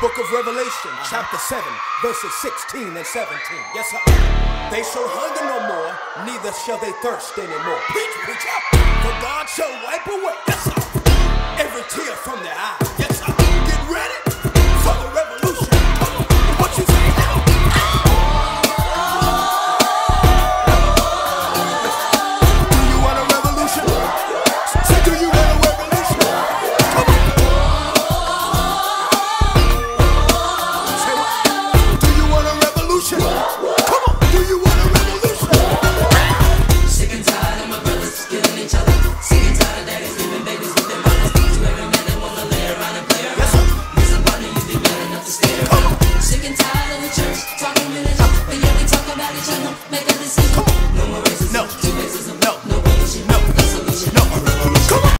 Book of Revelation, chapter 7, verses 16 and 17. Yes, sir. They shall hunger no more, neither shall they thirst anymore. Preach, preach out. For God No.